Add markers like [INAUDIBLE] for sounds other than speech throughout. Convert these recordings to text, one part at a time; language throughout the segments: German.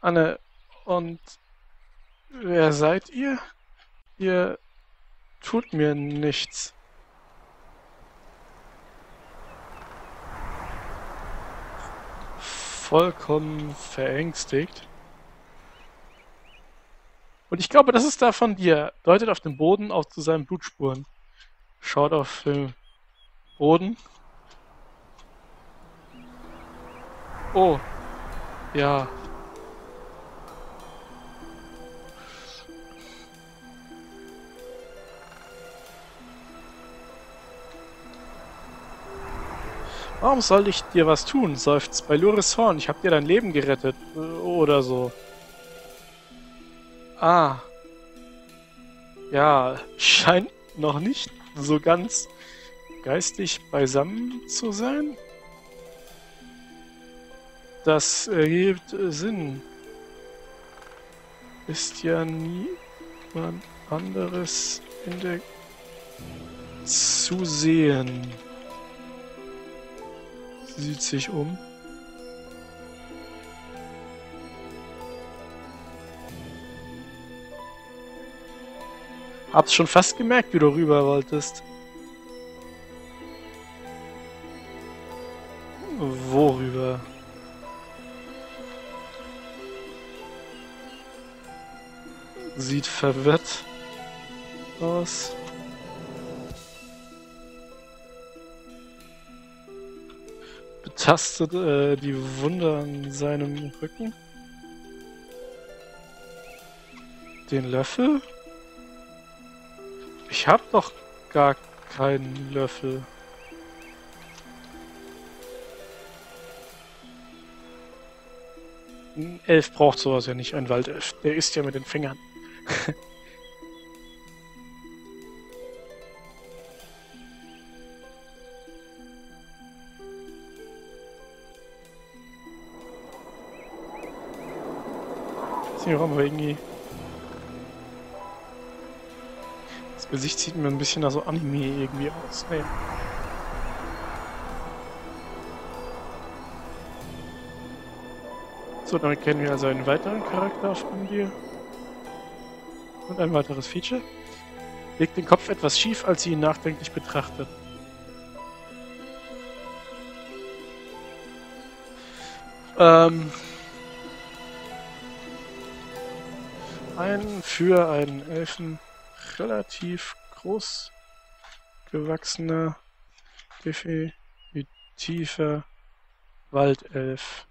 Anne, und wer seid ihr? Ihr tut mir nichts. Vollkommen verängstigt. Und ich glaube, das ist da von dir. Deutet auf den Boden auf zu seinen Blutspuren. Schaut auf den Boden. Oh. Ja, Warum soll ich dir was tun? seufzt bei Luris Horn. Ich hab dir dein Leben gerettet. Oder so. Ah. Ja, scheint noch nicht so ganz geistig beisammen zu sein. Das ergibt Sinn. Ist ja niemand anderes in der zu sehen sieht sich um. Hab's schon fast gemerkt, wie du rüber wolltest. Worüber? Sieht verwirrt aus. Tastet äh, die Wunde an seinem Rücken. Den Löffel? Ich hab doch gar keinen Löffel. Ein Elf braucht sowas ja nicht, ein Waldelf. Der isst ja mit den Fingern. [LAUGHS] rum, aber irgendwie... Das Gesicht sieht mir ein bisschen nach so Anime irgendwie aus. Nee. So, damit kennen wir also einen weiteren Charakter von dir. Und ein weiteres Feature. Legt den Kopf etwas schief, als sie ihn nachdenklich betrachtet. Ähm, ein für einen Elfen relativ groß gewachsener, definitiver Waldelf.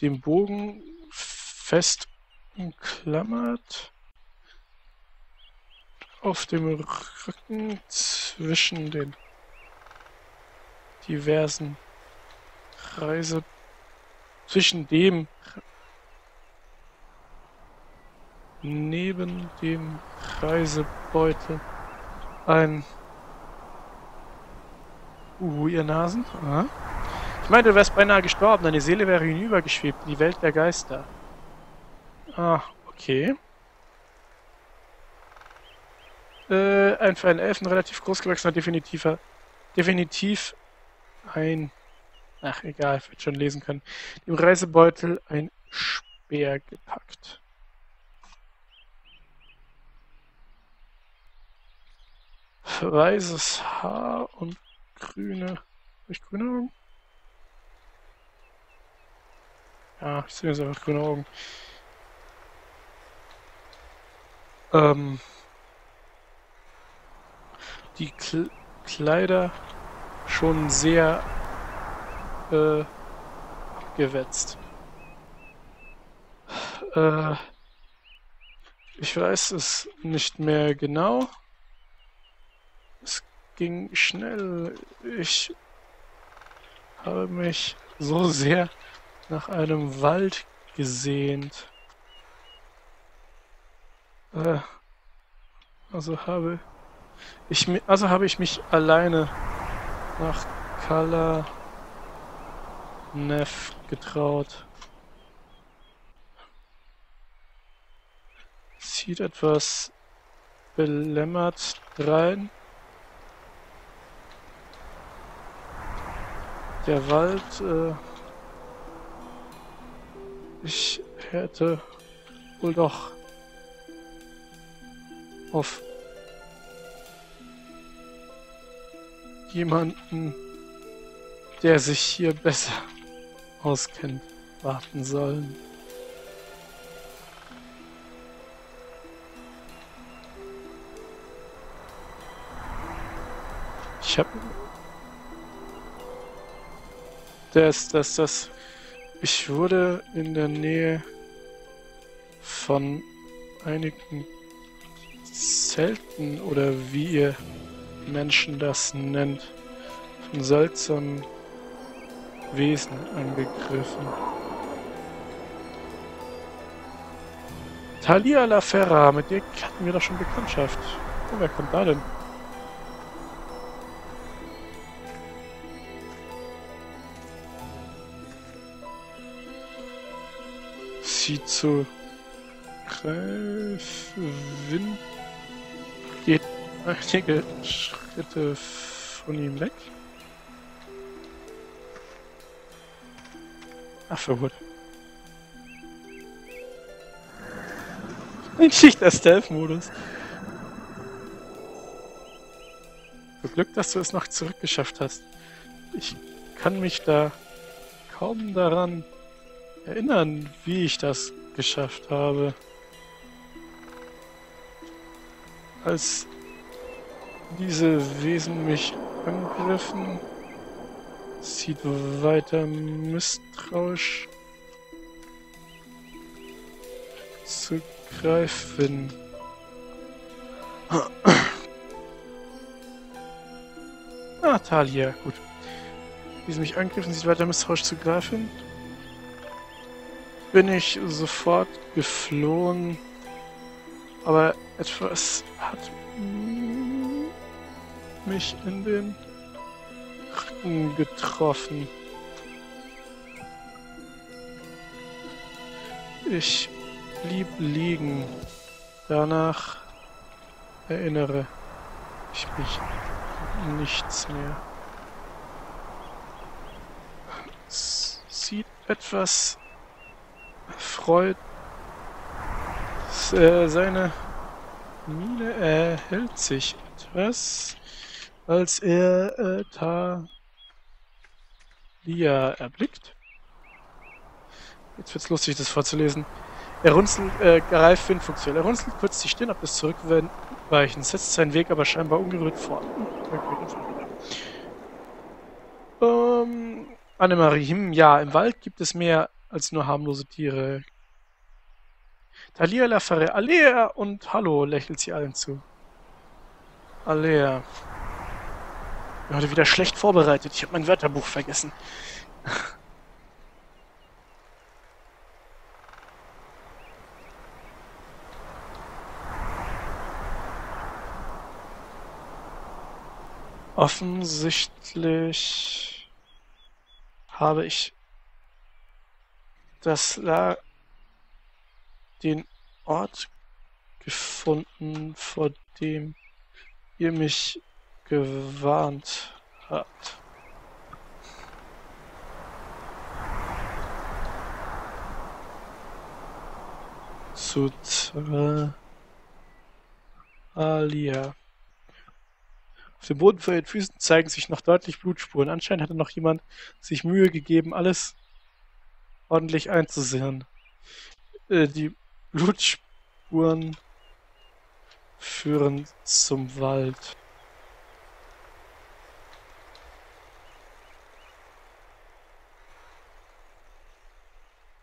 Den Bogen fest umklammert auf dem Rücken zwischen den diversen Reise zwischen dem neben dem Reisebeutel ein... Uh, ihr Nasen? Aha. Ich meinte, du wärst beinahe gestorben, deine Seele wäre hinübergeschwebt in die Welt der Geister. Ah, okay. Äh, ein für einen Elfen relativ großgewachsener, definitiver, definitiv ein, ach egal, ich werde schon lesen können, im Reisebeutel ein Speer gepackt. Weißes Haar und grüne. Habe ich grüne Augen? Ja, ich sehe jetzt einfach grüne Augen. Ähm, die Kl Kleider schon sehr äh, abgewetzt. Äh, ich weiß es nicht mehr genau ging schnell. Ich habe mich so sehr nach einem Wald gesehnt. Äh, also habe ich also habe ich mich alleine nach Kala Neff getraut. Sieht etwas belämmert rein. Der Wald äh, Ich hätte wohl doch auf jemanden, der sich hier besser auskennt, warten sollen. Ich hab. Das, das, das. Ich wurde in der Nähe von einigen Zelten oder wie ihr Menschen das nennt, von seltsamen Wesen angegriffen. Talia La Ferra, mit der hatten wir doch schon Bekanntschaft. Oh, wer kommt da denn? Sie zu Greifwind geht einige Schritte von ihm weg. Ach, verwirrt. [LAUGHS] Nicht der Stealth-Modus. So Glück, dass du es noch zurückgeschafft hast. Ich kann mich da kaum daran erinnern, wie ich das geschafft habe. Als diese Wesen mich angriffen, sieht weiter misstrauisch zu greifen. [COUGHS] Ah, Talia, gut. Wie sie mich angriffen, sieht weiter misstrauisch zu greifen. Bin ich sofort geflohen, aber etwas hat mich in den Rücken getroffen. Ich blieb liegen. Danach erinnere ich mich nichts mehr. Es sieht etwas freut. Äh, seine Miene erhält sich etwas als er äh, Talia erblickt. Jetzt wird's lustig, das vorzulesen. Er runzelt, äh, Greif Windfunktion. Er runzelt kurz die Stirn ab des Zurückweichen, setzt seinen Weg aber scheinbar ungerührt fort. Ähm, Annemarie, hm, ja, im Wald gibt es mehr als nur harmlose Tiere. Talia Lafare, Alea und Hallo, lächelt sie allen zu. Alea. bin heute wieder schlecht vorbereitet. Ich habe mein Wörterbuch vergessen. [LAUGHS] Offensichtlich habe ich das La den Ort gefunden, vor dem ihr mich gewarnt habt. Zu Alia. Auf dem Boden vor ihren Füßen zeigen sich noch deutlich Blutspuren. Anscheinend hatte noch jemand sich Mühe gegeben, alles ordentlich einzusehen. Äh, die Blutspuren führen zum Wald.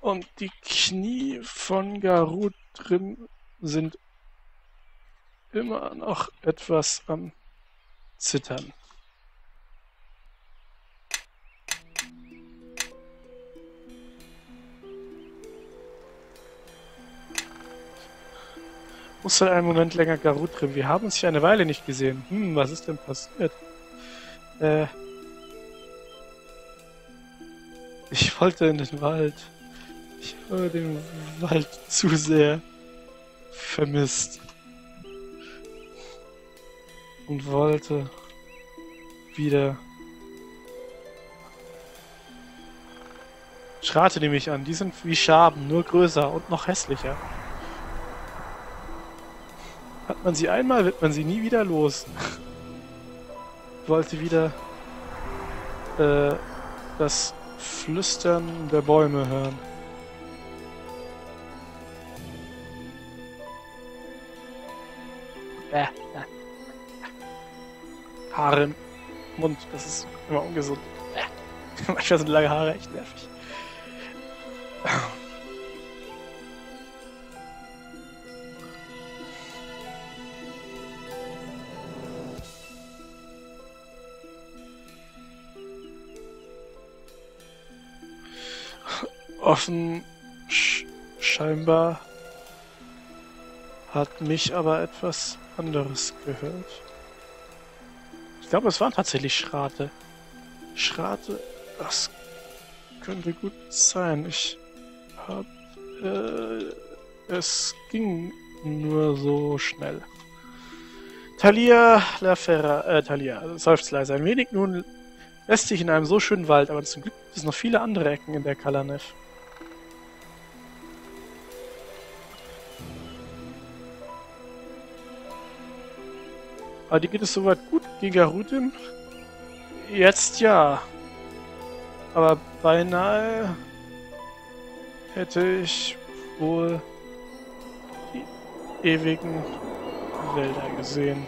Und die Knie von Garut drin sind immer noch etwas am Zittern. Musste einen Moment länger Garut drin. Wir haben uns hier eine Weile nicht gesehen. Hm, was ist denn passiert? Äh. Ich wollte in den Wald. Ich habe den Wald zu sehr vermisst. Und wollte wieder Schrate nehme ich an. Die sind wie Schaben, nur größer und noch hässlicher. Hat man sie einmal, wird man sie nie wieder los. Wollte wieder äh, das Flüstern der Bäume hören. Äh, äh. Haare im Mund, das ist immer ungesund. [LAUGHS] Manchmal sind lange Haare echt nervig. Offen sch scheinbar hat mich aber etwas anderes gehört. Ich glaube, es waren tatsächlich Schrate. Schrate, das könnte gut sein. Ich hab, äh, es ging nur so schnell. Talia Laferra, äh, Talia, seufzt leise ein wenig. Nun lässt sich in einem so schönen Wald, aber zum Glück gibt es noch viele andere Ecken in der Kalanev. Aber die geht es soweit gut gegen Garudim? Jetzt ja. Aber beinahe hätte ich wohl die ewigen Wälder gesehen.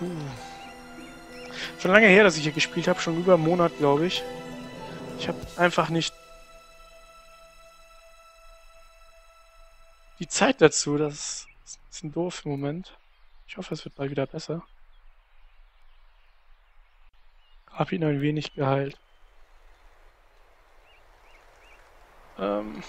Puh. Schon lange her, dass ich hier gespielt habe, schon über einen Monat, glaube ich. Ich habe einfach nicht die Zeit dazu. Das ist ein doof im Moment. Ich hoffe, es wird bald wieder besser. Hab ihn ein wenig geheilt. Ähm.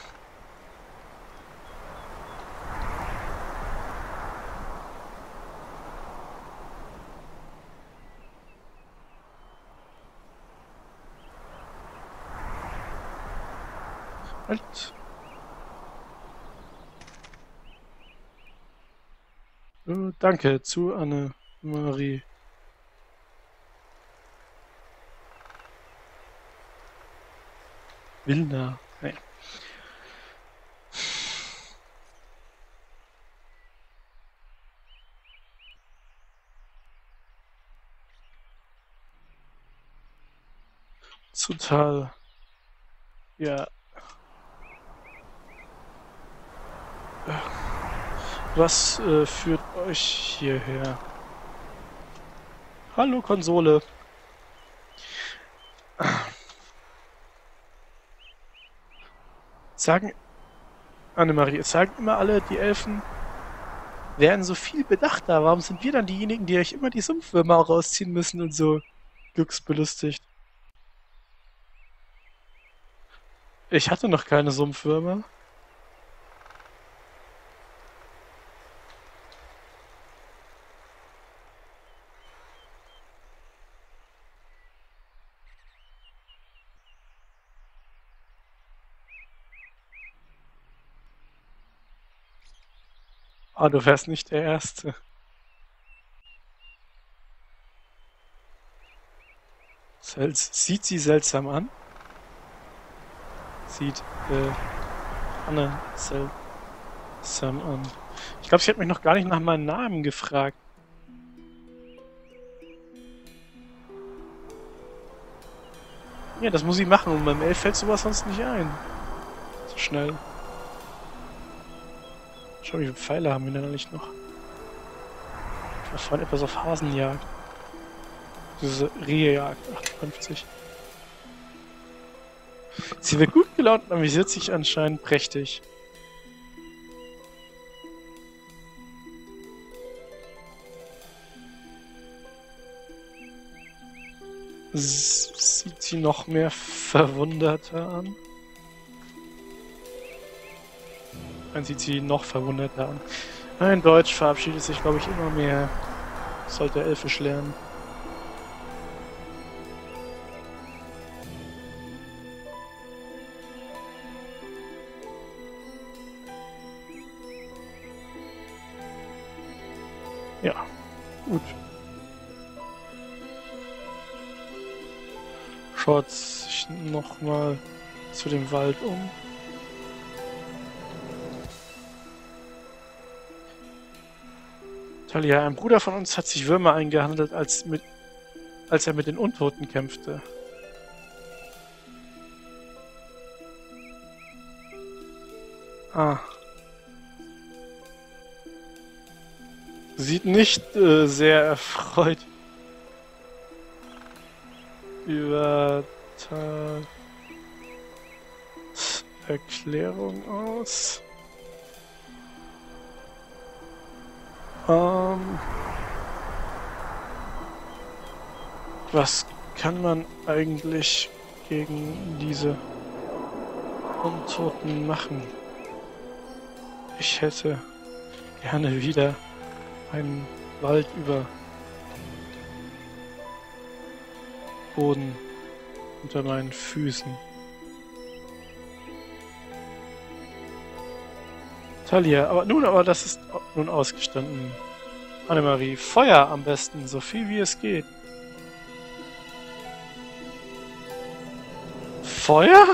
Halt. Oh, danke zu Anne-Marie. Wilna. Nee. Total. Ja. Was äh, führt euch hierher? Hallo Konsole. Sagen, Annemarie, sagen immer alle, die Elfen wären so viel bedachter. Warum sind wir dann diejenigen, die euch immer die Sumpfwürmer rausziehen müssen und so glücksbelustigt? Ich hatte noch keine Sumpfwürmer. Oh, du wärst nicht der Erste. Selz sieht sie seltsam an? Sieht äh, Anne seltsam an. Ich glaube, sie hat mich noch gar nicht nach meinem Namen gefragt. Ja, das muss ich machen und beim Elf fällt sowas sonst nicht ein. So schnell. Schau, wie viele Pfeile haben wir denn eigentlich noch? Ich war vorhin etwas auf Hasenjagd. Diese Rehejagd, 58. Sie wird gut gelaunt und amüsiert sich anscheinend prächtig. Sieht sie noch mehr verwunderter an? Dann sieht sie noch verwunderter an. Ein Deutsch verabschiedet sich, glaube ich, immer mehr. Sollte Elfisch lernen. Ja, gut. Schaut sich nochmal zu dem Wald um. Talia, ein Bruder von uns hat sich Würmer eingehandelt, als, mit, als er mit den Untoten kämpfte. Ah. Sieht nicht äh, sehr erfreut über Erklärung aus. Ähm, was kann man eigentlich gegen diese Untoten machen? Ich hätte gerne wieder einen Wald über Boden unter meinen Füßen. Talia, aber nun, aber das ist nun ausgestanden. Annemarie, Feuer am besten, so viel wie es geht. Feuer?